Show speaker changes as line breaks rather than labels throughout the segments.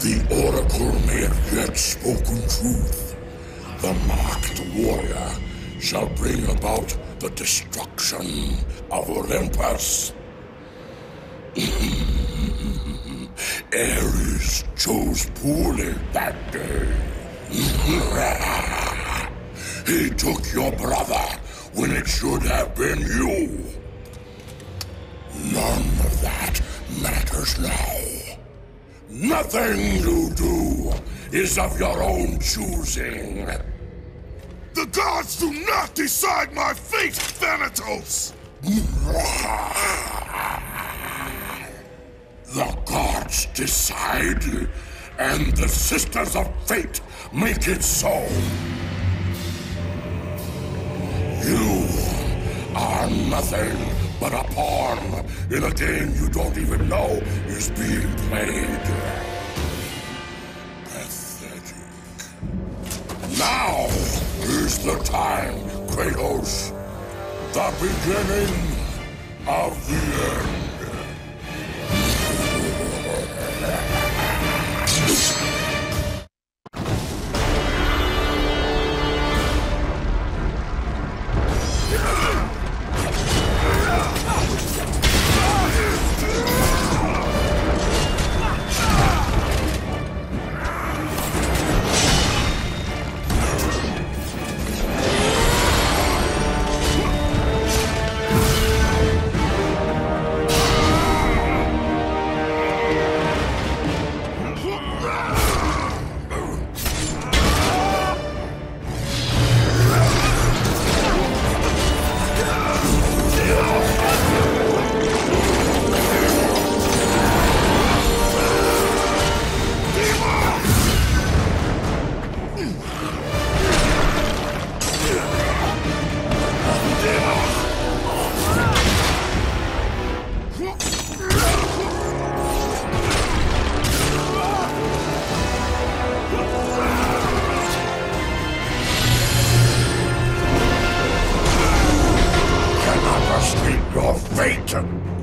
The Oracle may have yet spoken truth. The marked warrior shall bring about the destruction of Olympus. Ares chose poorly that day. he took your brother when it should have been you. None of that matters now. Nothing you do is of your own choosing.
The gods do not decide my fate, Thanatos!
The gods decide, and the Sisters of Fate make it so. You are nothing but a pawn in a game you don't even know is being played. Pathetic. Now is the time, Kratos. The beginning of the end. Your fate.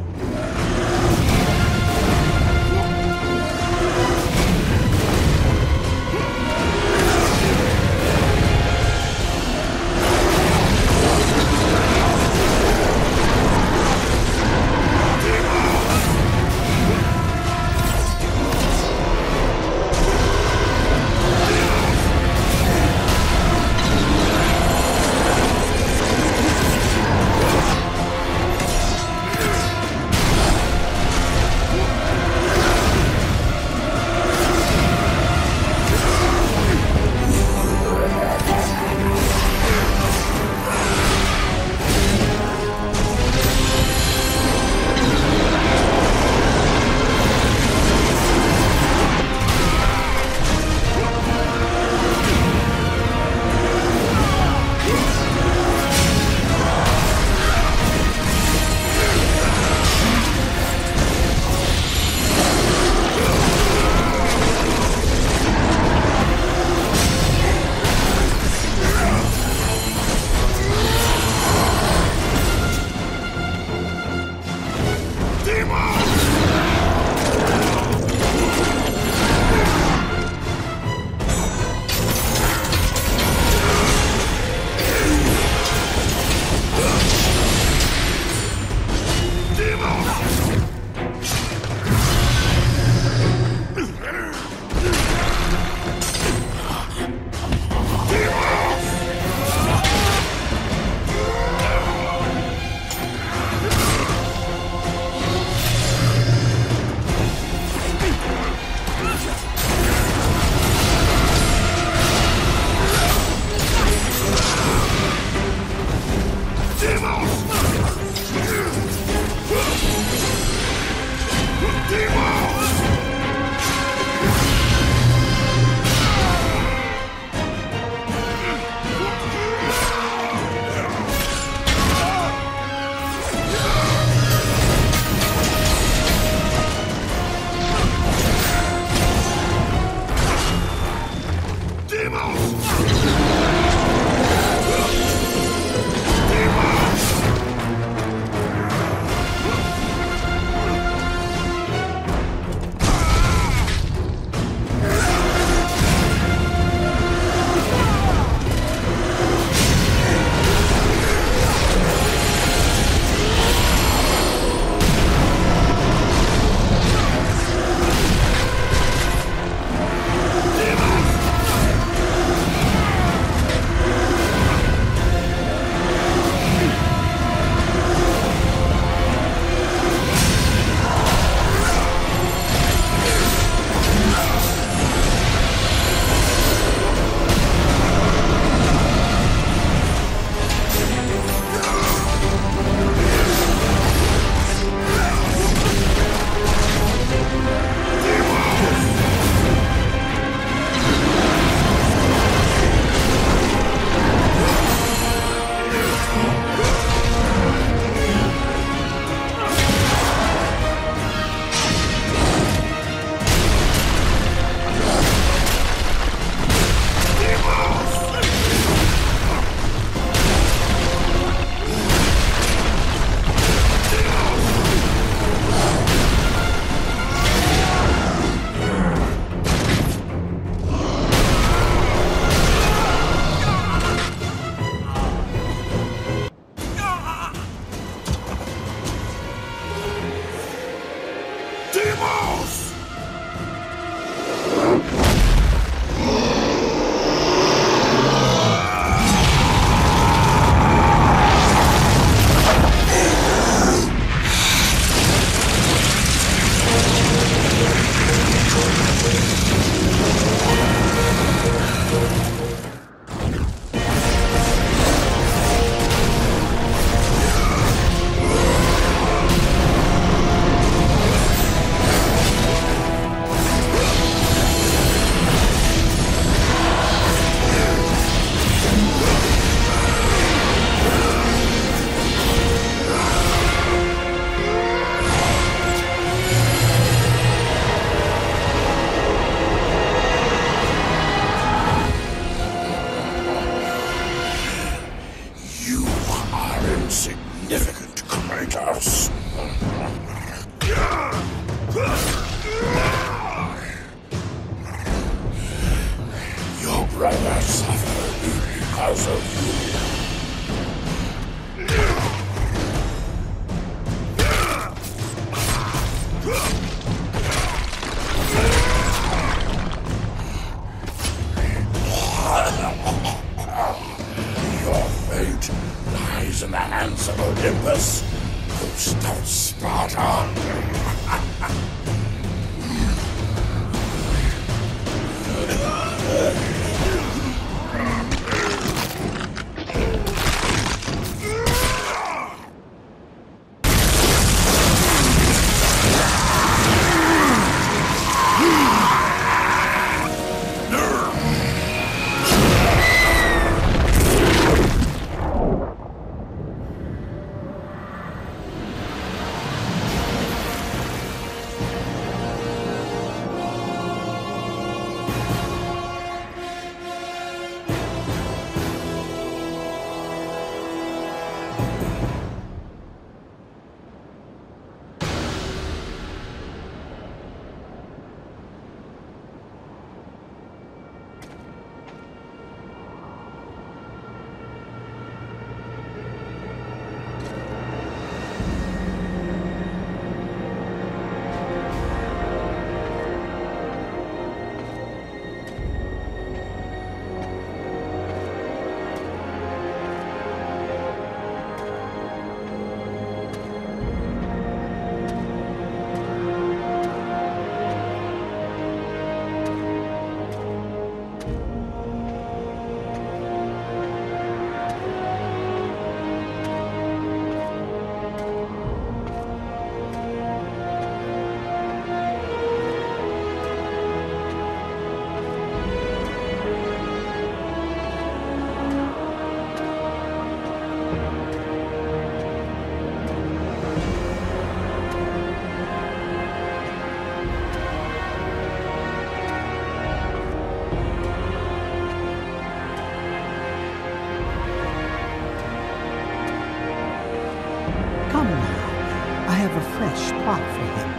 Fresh plot for him.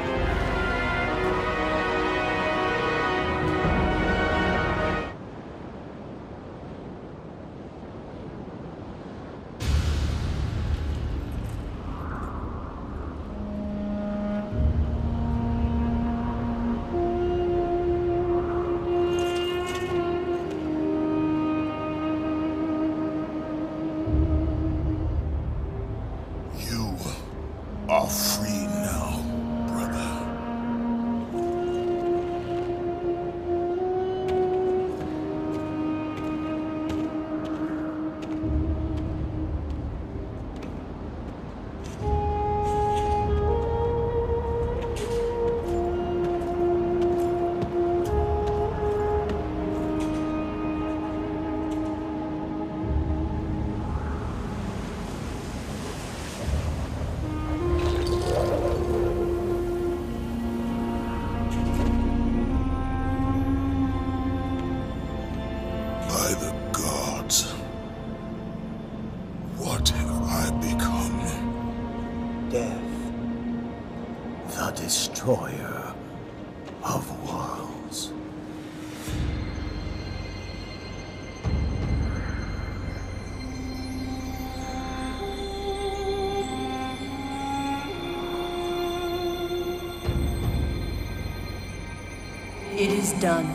Is done.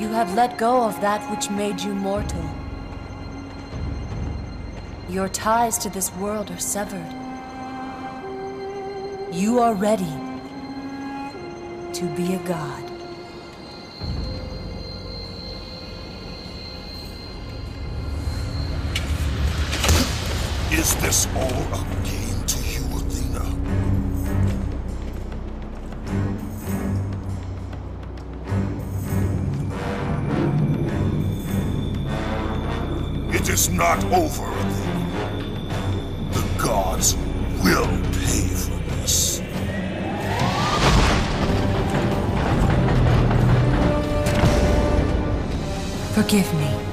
You have let go of that which made you mortal. Your ties to this world are severed. You are ready to be a god.
Is this all a game is not over. The gods will pay for this.
Forgive me.